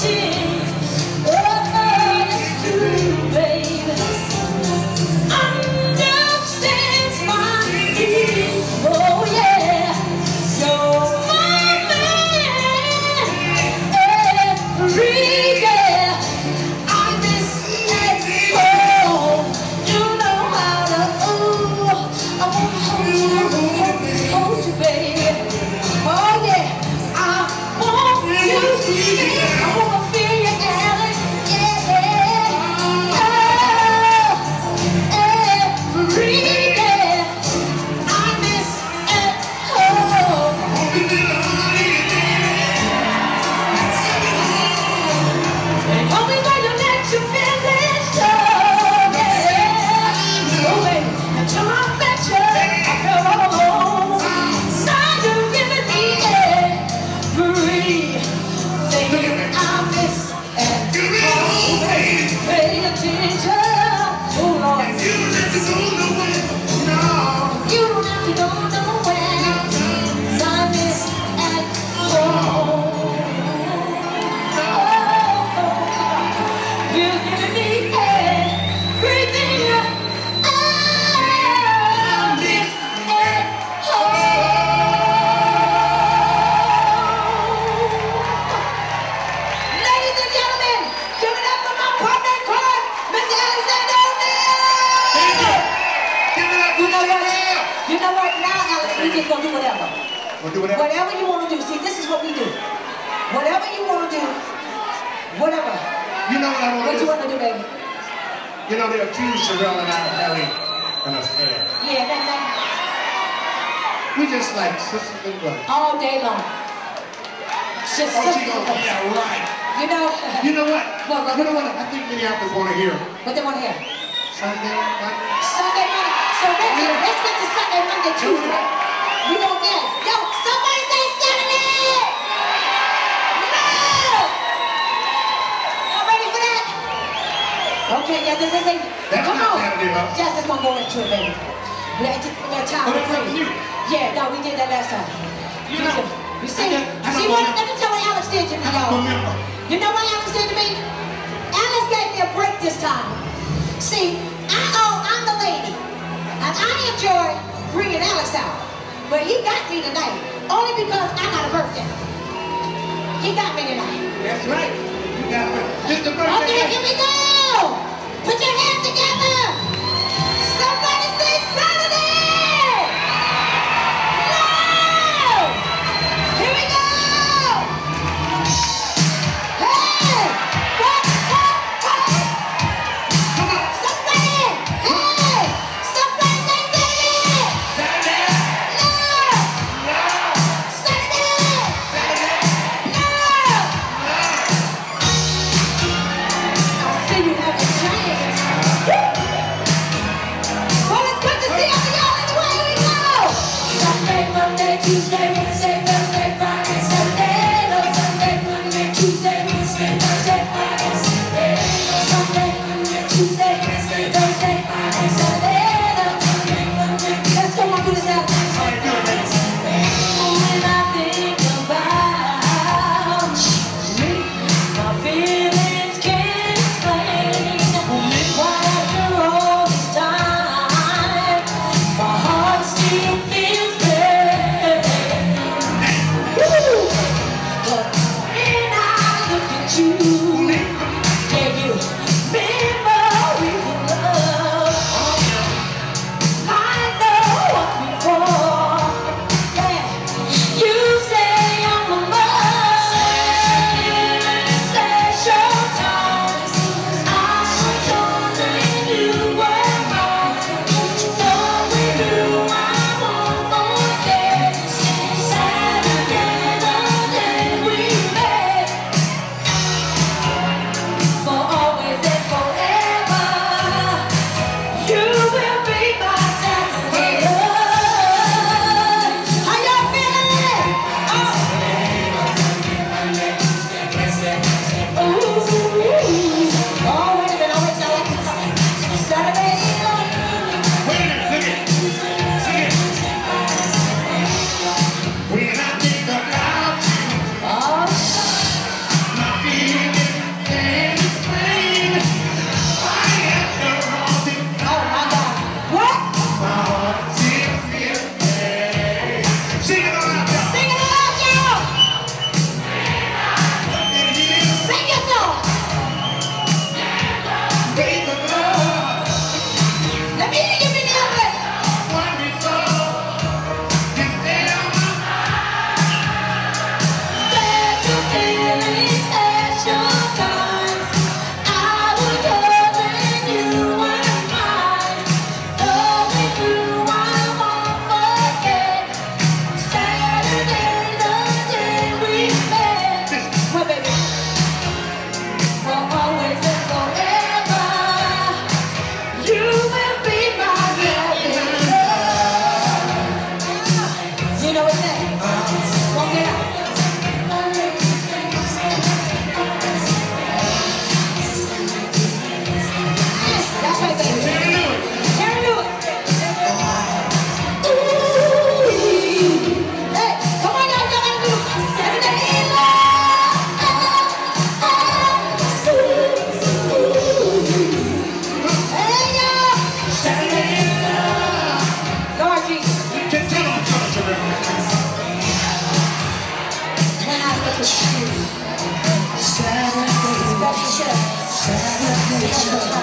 心。teacher. Oh Lord. Alex, we just gonna do whatever. We'll do whatever. Whatever you want to do. See, this is what we do. Whatever you want to do, whatever. You know what I want What to you do? want to do, baby? You know, they accused Cherrelle and I of having an affair. Yeah, that, that, We just like sisters and brothers. all day long. Just Oh, she goes, yeah, right. You know, You know what? What, what, You know what? I think Minneapolis want to hear. what they want to hear? Sunday, Monday. Sunday, Monday. So Ricky, let's get to Sunday, Monday, Tuesday. We gonna get it. Yo, somebody say Saturday! No! Y'all ready for that? Okay, yeah, this is. That's Come on. Huh? Justice gonna go into it, baby. We had to, time Oh, to that's up to free. you. Yeah, no, we did that last time. You We know. You see, I see don't what, let me tell you what Alex did to me, y'all. You know what Alex did to me? Alex gave me a break this time. See, I know I'm the lady, and I enjoy bringing Alex out. But he got me tonight, only because I got a birthday. He got me tonight. That's right. You got it. Just the birthday. Okay, here we go. Put your hands together. Tuesday, you, tell them, Terry.